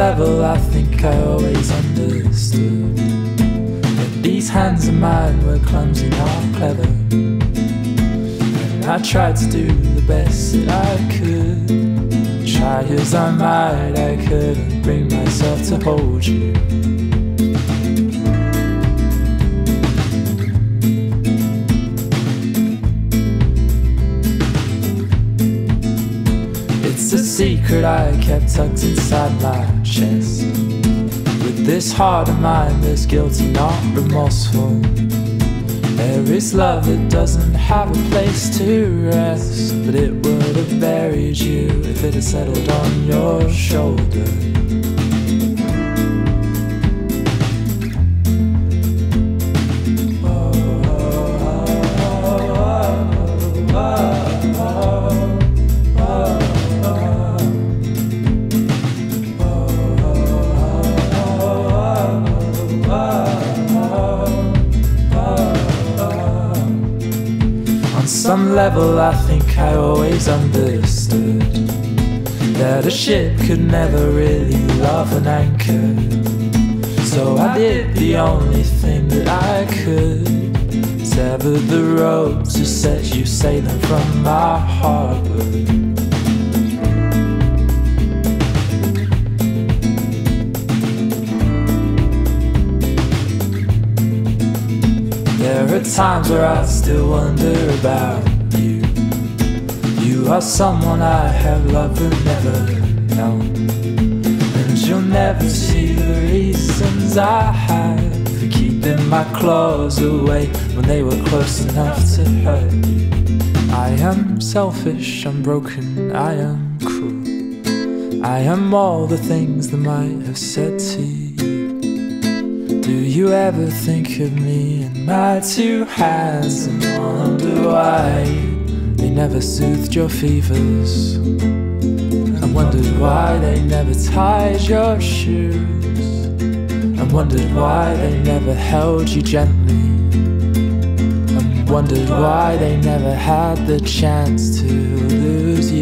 level, I think I always understood that these hands of mine were clumsy, not clever. I tried to do the best that I could. Try as I might, I couldn't bring myself to hold you. Secret I kept tucked inside my chest. With this heart of mine, there's guilty, not remorseful. There is love that doesn't have a place to rest, but it would have buried you if it had settled on your shoulder. Some level, I think I always understood that a ship could never really love an anchor. So I did the only thing that I could sever the rope to set you sailing from my harbor. Are times where I still wonder about you. You are someone I have loved and never known. And you'll never see the reasons I had for keeping my claws away when they were close enough to hurt. I am selfish, I'm broken, I am cruel. I am all the things that might have said to you. You ever think of me and my two hands and wonder why they never soothed your fevers? And wondered why they never tied your shoes? And wondered why they never held you gently? And wondered why they never had the chance to lose